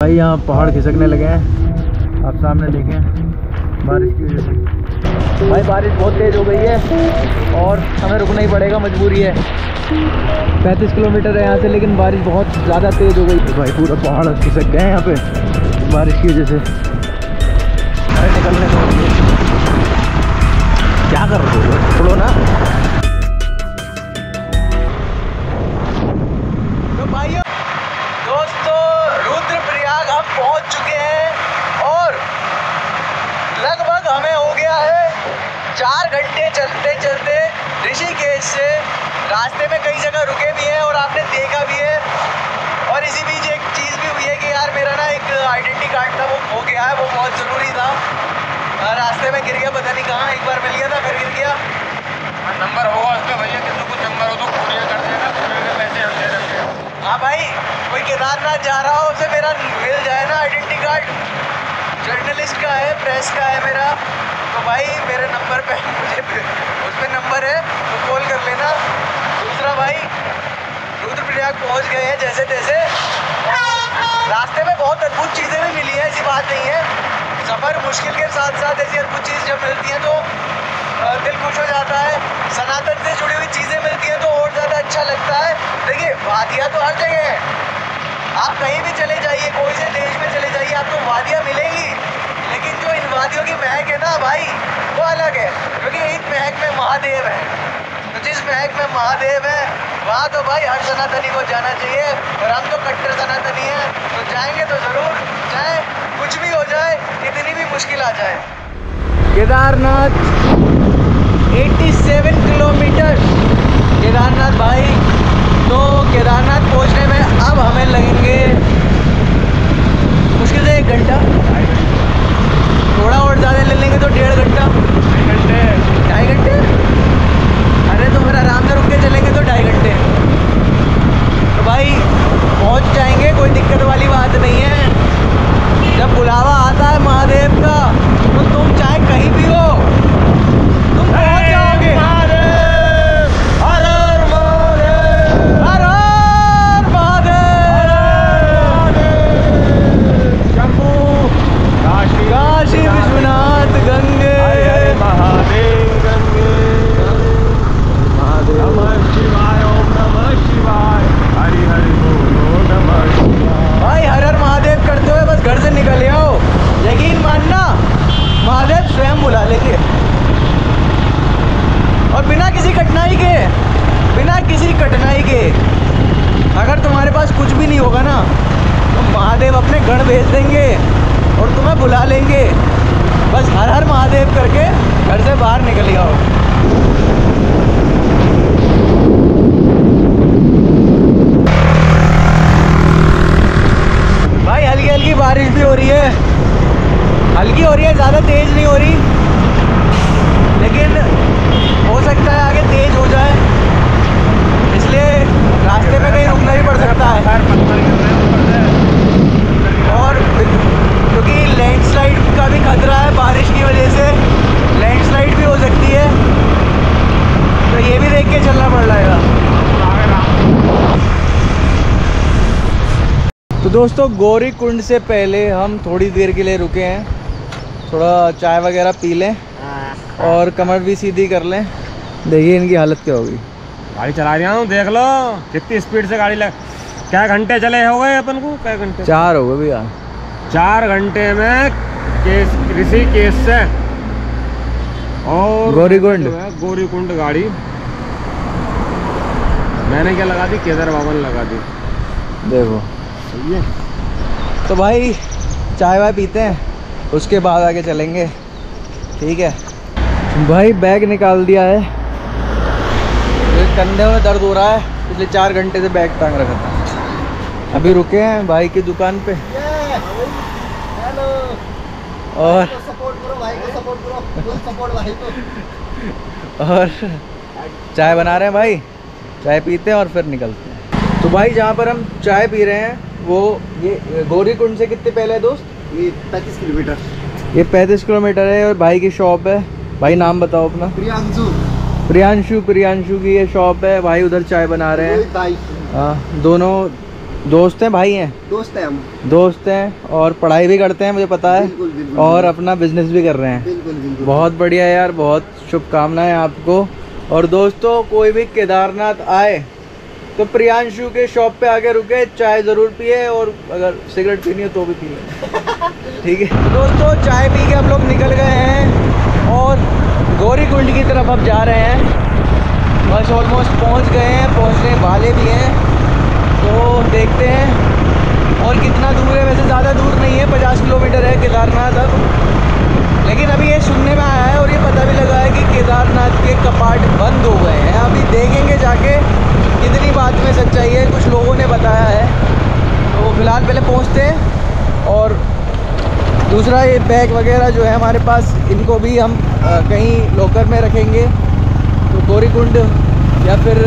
भाई, यहाँ पहाड़ खिसकने लगे हैं। आप सामने देखें, बारिश की वजह से। भाई, बारिश बहुत तेज़ हो गई है और हमें रुकना ही पड़ेगा, मजबूरी है। पैंतीस किलोमीटर है यहाँ से, लेकिन बारिश बहुत ज़्यादा तेज़ हो गई। भाई, पूरा पहाड़ खिसक गए हैं यहाँ पे, बारिश की वजह से। निकलने क्या कर रहे हो? छोड़ो ना। चार घंटे चलते चलते ऋषिकेश से रास्ते में कई जगह रुके भी हैं और आपने देखा भी है। और इसी बीच एक चीज़ भी हुई है कि यार मेरा ना एक आइडेंटिटी कार्ड था वो हो गया है वो बहुत ज़रूरी था। रास्ते में गिर गया पता नहीं कहाँ एक बार मिल गया था फिर गिर गया। नंबर होगा उसका भैया किसी को नंबर हो तो कुरियर कर देना कुरियर के पैसे हम दे देंगे हाँ भाई कोई केदारनाथ जा रहा हो उसे मेरा मिल जाए ना आइडेंटिटी कार्ड जर्नलिस्ट का है प्रेस का है तो मेरे। नंबर पे, मुझे उस पर नंबर है तो कॉल कर लेना। दूसरा भाई, रुद्रप्रयाग पहुँच गए हैं जैसे तैसे रास्ते में बहुत अद्भुत चीज़ें भी मिली हैं, ऐसी बात नहीं है। सफ़र मुश्किल के साथ साथ ऐसी अद्भुत चीज़ जब मिलती है तो दिल खुश हो जाता है। सनातन से जुड़ी हुई चीज़ें मिलती हैं तो और ज़्यादा अच्छा लगता है। देखिए, वादियाँ तो हर जगह है। आप कहीं भी चले जाइए, कोई से देश में चले जाइए, आपको वादियाँ मिलेंगी। जो इन वादियों की महक है ना भाई, वो अलग है, क्योंकि इन महक में महादेव है। तो जिस महक में महादेव है, वहाँ तो भाई हर सनातनी को जाना चाहिए, और हम तो कट्टर सनातनी हैं तो जाएँगे तो ज़रूर, चाहे कुछ भी हो जाए कितनी भी मुश्किल आ जाए। केदारनाथ 87 किलोमीटर। केदारनाथ भाई तो केदारनाथ पहुँचने में अब हमें लगेंगे, मुश्किल से एक घंटा। थोड़ा और ज़्यादा ले लेंगे तो डेढ़ घंटा। घंटे। ढाई घंटे? अरे तो फिर आराम से रुक के चलेंगे तो ढाई घंटे तो भाई पहुँच जाएँगे कोई दिक्कत वाली बात नहीं है जब बुलावा आता है महादेव का तो तुम चाहे कहीं भी हो तुम पहुँच जाओगे हर हर महादेव हर हर महादेव शंभू काशी काशी विश्वनाथ गंगे महादेव गंगे महादेव नमः शिवाय ओम नमः शिवाय हरि हरि बोलो नमः शिवाय भाई हर हर महादेव करते हुए बस घर से निकल आओ यकीन मानना महादेव स्वयं बुला लेंगे और बिना किसी कठिनाई के बिना किसी कठिनाई के अगर तुम्हारे पास कुछ भी नहीं होगा ना तो महादेव अपने गण भेज देंगे और तुम्हें बुला लेंगे बस हर हर महादेव करके घर से बाहर निकल जाओ भाई हल्की हल्की बारिश भी हो रही है। हल्की हो रही है, ज़्यादा तेज़ नहीं हो रही। लेकिन हो सकता है आगे तेज़ हो जाए। इसलिए रास्ते में कहीं रुकना भी पड़ सकता है। और क्योंकि लैंडस्लाइड का भी खतरा है बारिश की वजह से लैंडस्लाइड भी हो सकती है। तो ये भी देख के चलना पड़ जाएगा आगे राम तो दोस्तों गौरी कुंड से पहले हम थोड़ी देर के लिए रुके हैं। थोड़ा चाय वगैरह पी लें और कमर भी सीधी कर लें। देखिए इनकी हालत क्या होगी। गाड़ी चला रहा हूँ देख लो। कितनी स्पीड से गाड़ी लग क्या घंटे चले हो गए अपन को? क्या घंटे? चार हो गए भैया। चार घंटे में केस ऋषिकेश से। और गौरीकुंड। है गौरीकुंड गाड़ी। मैंने क्या लगा दी? केदार बावन लगा दी। देखो। सही है तो भाई चाय वाय पीते हैं उसके बाद आगे चलेंगे। ठीक है। भाई बैग निकाल दिया है। ये कंधे में दर्द हो रहा है पिछले चार घंटे से बैग टांग रखा था। अभी रुके हैं भाई की दुकान पे। और और चाय बना रहे हैं भाई। चाय पीते हैं और फिर निकलते हैं। तो भाई जहाँ पर हम चाय पी रहे हैं वो ये गौरी कुंड से कितने पहले है दोस्त? ये पैंतीस किलोमीटर। ये पैंतीस किलोमीटर है और भाई की शॉप है। भाई नाम बताओ अपना। प्रियांशु। प्रियांशु प्रियांशु की ये शॉप है। भाई उधर चाय बना रहे हैं। हाँ दोनों दोस्त हैं भाई हैं? दोस्त हैं हम। दोस्त हैं और पढ़ाई भी करते हैं मुझे पता है। बिल्कुल, बिल्कुल, और अपना बिज़नेस भी कर रहे हैं। बिल्कुल बिल्कुल। बहुत बढ़िया यार बहुत शुभकामनाएँ आपको। और दोस्तों कोई भी केदारनाथ आए तो प्रियांशु के शॉप पे आके रुके चाय ज़रूर पिए और अगर सिगरेट पीनी हो तो भी पिए। ठीक है? दोस्तों चाय पी के हम लोग निकल गए हैं और गौरी कुंड की तरफ़ अब जा रहे हैं। बस ऑलमोस्ट पहुँच गए हैं पहुँचने वाले भी हैं। तो देखते हैं। और कितना दूर है? वैसे ज़्यादा दूर नहीं है पचास किलोमीटर है केदारनाथ अब। लेकिन अभी ये सुनने में आया है और ये पता भी लगा है कि केदारनाथ के कपाट बंद हो गए हैं। अभी देखेंगे जाके कितनी बात में सच्चाई है, कुछ लोगों ने बताया है। तो फ़िलहाल पहले पहुँचते हैं और दूसरा ये बैग वगैरह जो है हमारे पास, इनको भी हम कहीं लॉकर में रखेंगे। तो गौरीकुंड या फिर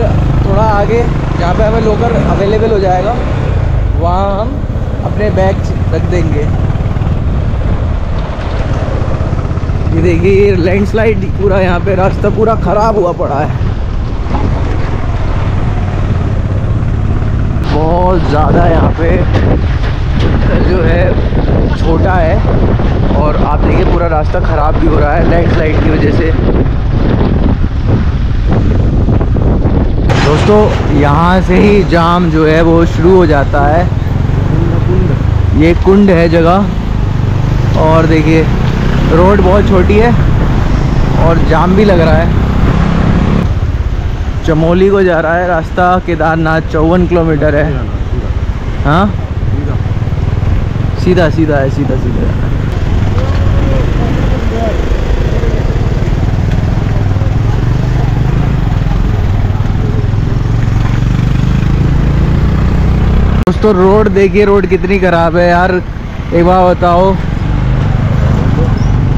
थोड़ा आगे, जहाँ पे हमें लॉकर अवेलेबल हो जाएगा, वहाँ हम अपने बैग रख देंगे। ये देखिए, ये लैंडस्लाइड पूरा यहाँ पे, रास्ता पूरा ख़राब हुआ पड़ा है। बहुत ज़्यादा यहाँ पे, जो है, छोटा है। और आप देखिए, पूरा रास्ता ख़राब भी हो रहा है लैंडस्लाइड की वजह से। दोस्तों, यहाँ से ही जाम जो है, वो शुरू हो जाता है। ये कुंड है जगह। और देखिए, रोड बहुत छोटी है, और जाम भी लग रहा है। चमोली को जा रहा है रास्ता केदारनाथ चौवन किलोमीटर है। हाँ सीधा सीधा। है? सीधा। सीधा जाना है दोस्तों रोड देखिए रोड कितनी ख़राब है यार। एक बार बताओ।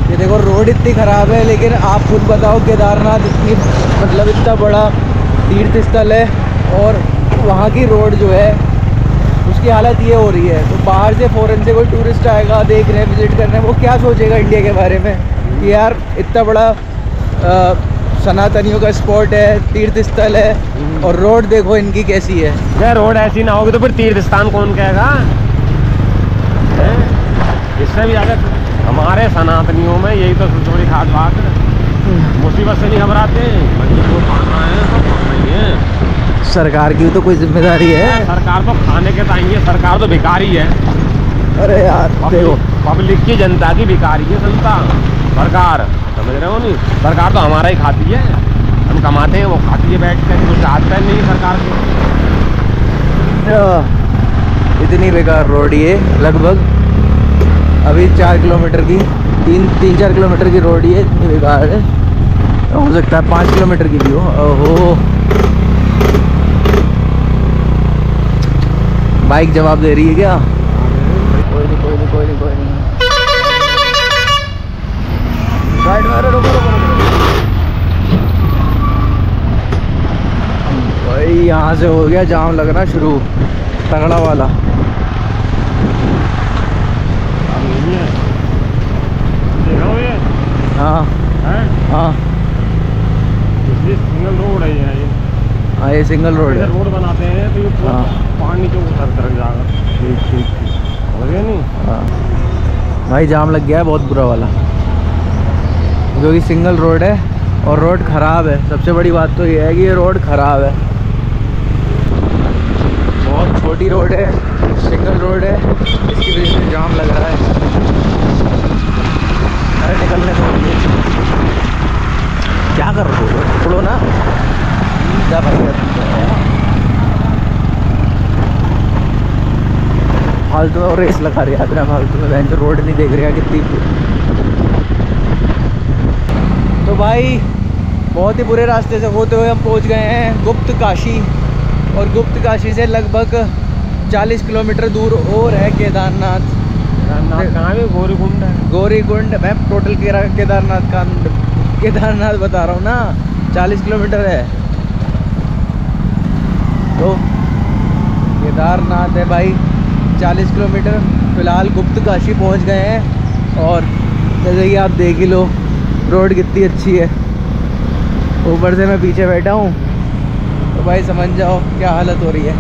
ये देखो रोड इतनी ख़राब है लेकिन आप खुद बताओ केदारनाथ इतनी मतलब इतना बड़ा तीर्थ स्थल है और वहाँ की रोड जो है, उसकी हालत ये हो रही है। तो बाहर से फ़ॉरेन से कोई टूरिस्ट आएगा, देख रहे हैं विज़िट कर रहे हैं, वो क्या सोचेगा इंडिया के बारे में? कि यार, इतना बड़ा सनातनियों का स्पॉट है, तीर्थ स्थल है, और रोड देखो इनकी कैसी है। अगर रोड ऐसी ना होगी तो फिर तीर्थ स्थान कौन कहेगा? इससे भी ज़्यादा हमारे सनातनियों में यही तो बड़ी खास बात। मुसीबत से नहीं घबराते। है। सरकार की तो कोई ज़िम्मेदारी है। सरकार तो खाने के ये सरकार तो भिखारी है। अरे यार देखो। पब्लिक की जनता की भिखारी है संता सरकार समझ रहे हो नहीं? सरकार तो हमारा ही खाती है। हम कमाते हैं वो खाती है बैठ कर कुछ आता पैर नहीं सरकार के। इतनी बेकार रोड ये लगभग। अभी चार किलोमीटर की तीन तीन चार किलोमीटर की रोड ये इतनी बेकार है। हो सकता है पाँच किलोमीटर की भी हो। ओहो। बाइक जवाब दे रही है क्या? कोई नहीं कोई नहीं कोई नहीं कोई नहीं। साइड में रुको रुको रुको भाई यहाँ से हो गया जाम लगना शुरू। तगड़ा वाला। देखो हाँ? हाँ। सिंगल रोड है ये। हाँ ये सिंगल रोड है। रोड बनाते हैं तो ये हाँ। पानी जो उतर तरफ़ जाएगा ठीक ठीक ठीक। समझ गए नहीं? हाँ। भाई जाम लग गया है बहुत बुरा वाला। क्योंकि सिंगल रोड है और रोड ख़राब है। सबसे बड़ी बात तो ये है कि ये रोड ख़राब है। बहुत छोटी रोड है सिंगल रोड है। इसकी वजह से जाम लग रहा है। अरे निकलने दो क्या कर रहे हो? पकड़ो ना क्या भाई फालतू में रेस लगा रही है फालतू में। बहन रोड नहीं देख रहा कितनी तो भाई बहुत ही बुरे रास्ते से होते हुए हम पहुँच गए हैं गुप्त काशी। और गुप्त काशी से लगभग 40 किलोमीटर दूर और है केदारनाथ। कहाँ भी गोरी कुंड है। गौरी कुंड मैं टोटल केदारनाथ का केदारनाथ बता रहा हूँ ना 40 किलोमीटर है। तो केदारनाथ है भाई। 40 किलोमीटर फ़िलहाल गुप्त काशी पहुँच गए हैं और जैसे कि आप देख ही लो, रोड कितनी अच्छी है। ऊपर से मैं पीछे बैठा हूँ तो भाई समझ जाओ क्या हालत हो रही है।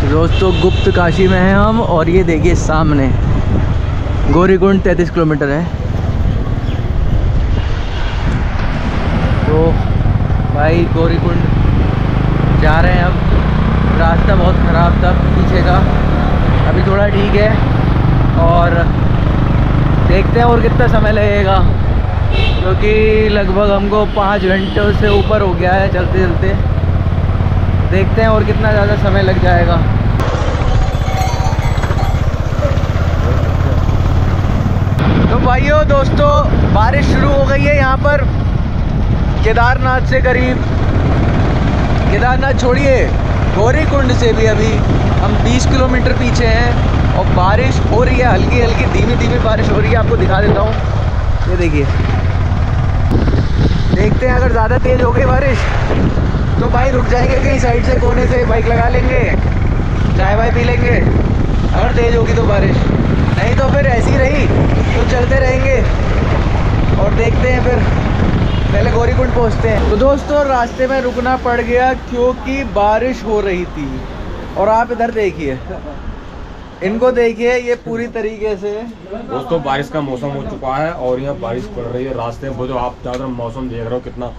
तो दोस्तों, गुप्त काशी में हैं हम और ये देखिए सामने, गौरीकुंड तैंतीस किलोमीटर है। तो भाई गौरीकुंड जा रहे हैं अब रास्ता बहुत ख़राब था पीछे का अभी थोड़ा ठीक है और देखते हैं और कितना समय लगेगा, क्योंकि लगभग हमको पाँच घंटों से ऊपर हो गया है चलते चलते। देखते हैं और कितना ज़्यादा समय लग जाएगा। तो भाइयों, दोस्तों, बारिश शुरू हो गई है यहाँ पर। केदारनाथ से करीब। केदारनाथ छोड़िए गौरी कुंड से भी अभी। हम 20 किलोमीटर पीछे हैं और बारिश हो रही है, हल्की हल्की, धीमी धीमी बारिश हो रही है, आपको दिखा देता हूँ। ये देखिए। देखते हैं अगर ज़्यादा तेज़ हो गई बारिश तो भाई रुक जाएँगे कहीं साइड से, कोने से, बाइक लगा लेंगे, चाय वाय पी लेंगे। अगर तेज़ होगी तो बारिश। नहीं तो फिर ऐसी रही तो चलते रहेंगे। और देखते हैं फिर, पहले गौरीकुंड पहुँचते हैं। तो दोस्तों, रास्ते में रुकना पड़ गया क्योंकि बारिश हो रही थी। और आप इधर देखिए। इनको देखिए ये पूरी तरीके से। दोस्तों बारिश का मौसम हो चुका है और यहाँ बारिश पड़ रही है रास्ते में। वो जो आप ज़्यादा मौसम देख रहे हो कितना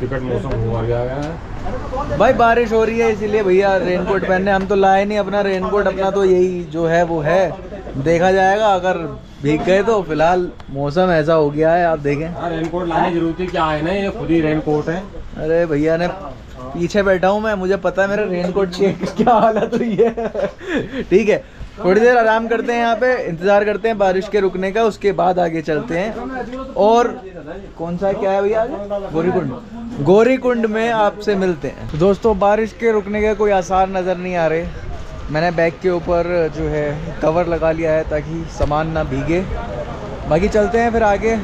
टिकट मौसम हुआ गया है। भाई बारिश हो रही है इसीलिए भैया रेनकोट पहनने। हम तो लाए नहीं अपना रेनकोट अपना तो यही जो है वो है। देखा जाएगा अगर भीग गए तो। फ़िलहाल मौसम ऐसा हो गया है आप देखें। हाँ रेनकोट लाने की ज़रूरत है क्या है ना ये खुद ही रेनकोट है। अरे भैया ने पीछे बैठा हूँ मैं, मुझे पता है मेरा रेनकोट चाहिए क्या हालत हुई है। ठीक है, थोड़ी देर आराम करते हैं यहाँ पे, इंतज़ार करते हैं बारिश के रुकने का, उसके बाद आगे चलते हैं। और कौन सा, क्या है भैया गौरीकुंड। गौरीकुंड में आपसे मिलते हैं। तो दोस्तों, बारिश के रुकने के कोई आसार नज़र नहीं आ रहे। मैंने बैग के ऊपर जो है, कवर लगा लिया है ताकि सामान ना भीगे। बाकी चलते हैं फिर आगे।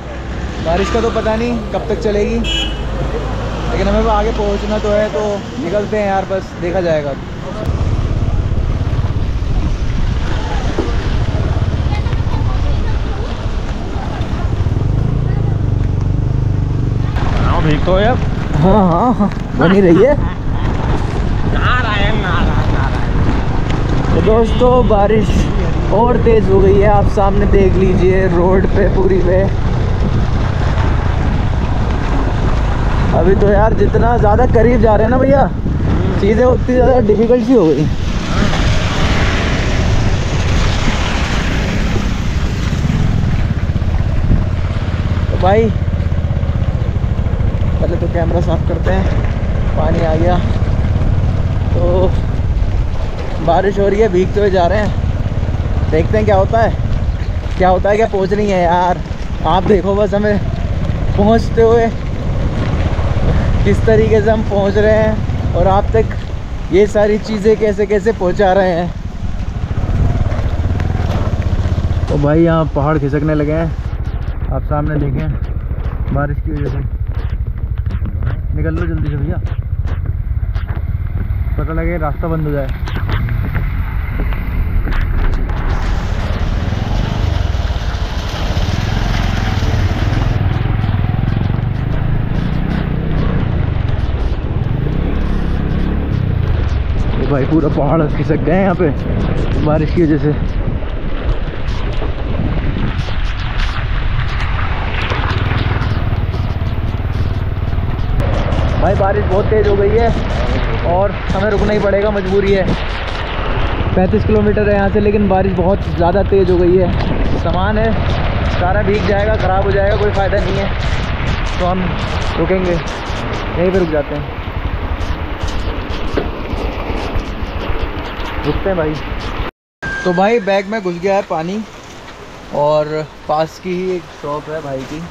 बारिश का तो पता नहीं कब तक चलेगी। लेकिन हमें आगे पहुँचना तो है तो निकलते हैं यार बस देखा जाएगा भीग तो है अब हाँ हाँ हाँ बनी रही है। नारायण नारायण नारायण। तो दोस्तों बारिश और तेज़ हो गई है आप सामने देख लीजिए रोड पे पूरी पे। अभी तो यार जितना ज़्यादा करीब जा रहे हैं ना भैया, चीज़ें उतनी ज़्यादा डिफ़िकल्ट हो गई। तो भाई, पहले तो कैमरा साफ़ करते हैं, पानी आ गया। तो बारिश हो रही है, भीगते हुए जा रहे हैं। देखते हैं क्या होता है। क्या होता है, क्या पहुँच नहीं है यार। आप देखो बस हमें, पहुँचते हुए किस तरीके से हम पहुँच रहे हैं और आप तक ये सारी चीज़ें कैसे कैसे पहुँचा रहे हैं। तो भाई, यहाँ पहाड़ खिसकने लगे हैं। आप सामने देखें, बारिश की वजह से। निकल लो जल्दी से भैया। पता लगे रास्ता बंद हो जाए। भाई, पूरा पहाड़ खिसक गए हैं यहाँ पे। बारिश की वजह से। भाई, बारिश बहुत तेज़ हो गई है और हमें रुकना ही पड़ेगा, मजबूरी है। पैंतीस किलोमीटर है यहाँ से, लेकिन बारिश बहुत ज़्यादा तेज़ हो गई है। सामान है, सारा भीग जाएगा, ख़राब हो जाएगा, कोई फ़ायदा नहीं है। तो हम रुकेंगे, यहीं पे रुक जाते हैं। रुकते हैं भाई। तो भाई बैग में घुस गया है पानी और पास की ही एक शॉप है भाई की।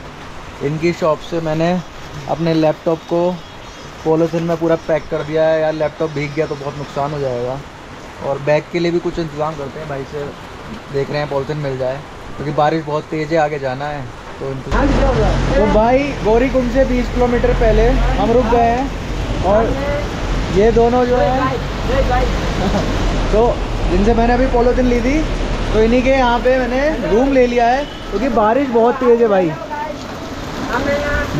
इनकी शॉप से मैंने अपने लैपटॉप को पॉलीथिन में पूरा पैक कर दिया है। यार लैपटॉप भीग गया तो बहुत नुकसान हो जाएगा। और बैग के लिए भी कुछ इंतज़ाम करते हैं भाई से। देख रहे हैं पॉलीथिन मिल जाए। क्योंकि तो बारिश बहुत तेज़ है, आगे जाना है। तो तो भाई गौरी कुंड से 20 किलोमीटर पहले हम रुक गए हैं। और ये दोनों जो है तो जिनसे मैंने अभी पॉलीथिन ली थी तो इन्हीं के यहाँ पे मैंने रूम ले लिया है, क्योंकि तो बारिश बहुत तेज़ है भाई।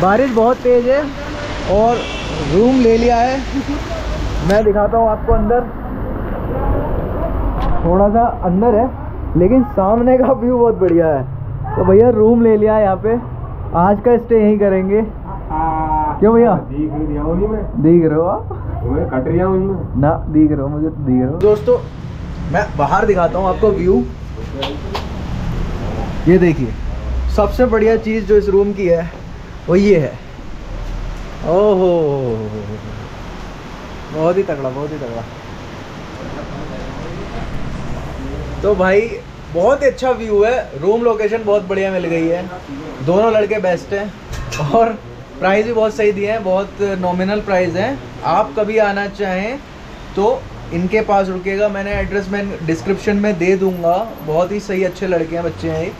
बारिश बहुत तेज़ है और रूम ले लिया है। मैं दिखाता हूँ आपको अंदर। थोड़ा सा अंदर है, लेकिन सामने का व्यू बहुत बढ़िया है। तो भैया, रूम ले लिया है यहाँ पे। आज का स्टे यहीं करेंगे। क्यों भैया? दिख रहे हो कट रही हूँ ना दिख रहे हो मुझे तो दिख रहे हो। दोस्तों मैं बाहर दिखाता हूँ आपको व्यू ये देखिए सबसे बढ़िया चीज़ जो इस रूम की है वो ये है। ओहो। बहुत ही तगड़ा बहुत ही तगड़ा। तो भाई बहुत ही अच्छा व्यू है। रूम लोकेशन बहुत बढ़िया मिल गई है। दोनों लड़के बेस्ट हैं। और प्राइस भी बहुत सही दिए हैं, बहुत नॉमिनल प्राइस हैं। आप कभी आना चाहें तो इनके पास रुकेगा। मैंने एड्रेस मैं डिस्क्रिप्शन में दे दूँगा। बहुत ही सही, अच्छे लड़के हैं, बच्चे हैं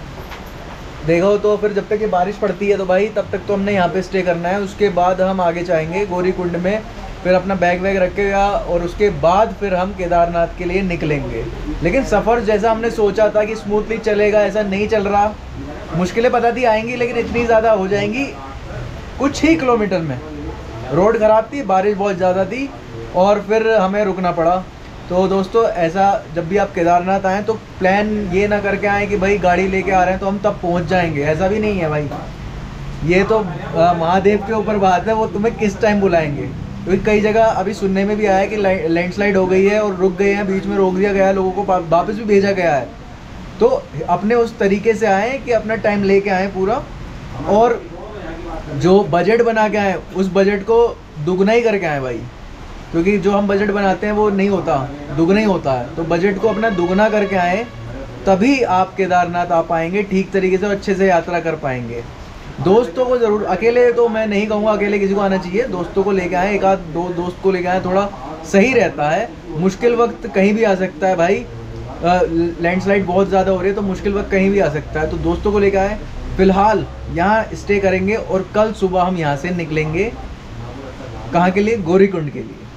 देखा तो फिर जब तक ये बारिश पड़ती है तो भाई, तब तक तो हमने यहाँ पे स्टे करना है। उसके बाद हम आगे जाएँगे गौरी कुंड में, फिर अपना बैग वैग रखेगा और उसके बाद फिर हम केदारनाथ के लिए निकलेंगे। लेकिन सफ़र जैसा हमने सोचा था कि स्मूथली चलेगा, ऐसा नहीं चल रहा। मुश्किलें पता थी आएँगी, लेकिन इतनी ज़्यादा हो जाएँगी। कुछ ही किलोमीटर में। रोड ख़राब थी, बारिश बहुत ज़्यादा थी और फिर हमें रुकना पड़ा। तो दोस्तों, ऐसा जब भी आप केदारनाथ आएँ तो प्लान ये ना करके आएँ कि भाई गाड़ी लेके आ रहे हैं तो हम तब पहुँच जाएँगे। ऐसा भी नहीं है भाई। ये तो महादेव के ऊपर बात है, वो तुम्हें किस टाइम बुलाएँगे? क्योंकि तो कई जगह अभी सुनने में भी आया कि लैंडस्लाइड हो गई है और रुक गए हैं, बीच में रोक दिया गया है, लोगों को वापस भी भेजा गया है। तो अपने उस तरीके से आए कि अपना टाइम लेके आए पूरा। और जो बजट बना के आए, उस बजट को दुगना ही करके आए भाई। क्योंकि जो हम बजट बनाते हैं, वो नहीं होता, दुगना ही होता है। तो बजट को अपना दुगना करके आए, तभी आप केदारनाथ आ पाएँगे, ठीक तरीके से अच्छे से यात्रा कर पाएँगे। दोस्तों को ज़रूर, अकेले तो मैं नहीं कहूँगा अकेले किसी को आना चाहिए। दोस्तों को लेके आए, एक आध दो दोस्त को लेके आए, थोड़ा सही रहता है। मुश्किल वक्त कहीं भी आ सकता है भाई। लैंडस्लाइड बहुत ज़्यादा हो रही है तो मुश्किल वक्त कहीं भी आ सकता है। तो दोस्तों को लेके आए फ़िलहाल यहाँ स्टे करेंगे और कल सुबह हम यहाँ से निकलेंगे कहाँ के लिए? गौरीकुंड के लिए।